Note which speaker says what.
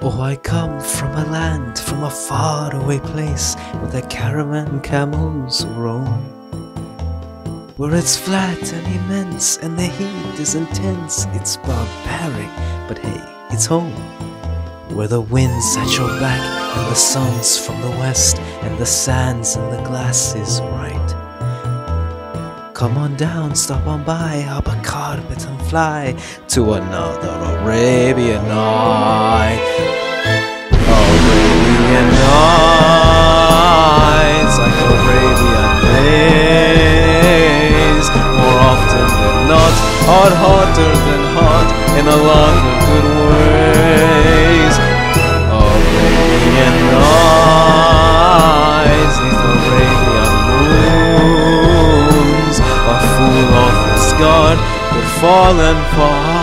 Speaker 1: So I come from a land, from a faraway place where the caravan camels roam. Where it's flat and immense and the heat is intense. It's barbaric, but hey, it's home. Where the wind's at your back and the sun's from the west and the sand's and the glass is right. Come on down, stop on by, hop a carpet and fly to another Arabian night. Hot, hotter than hot, in a lot of good ways. Arabian nights, these Arabian moons, a fool off his guard, would fall and fall.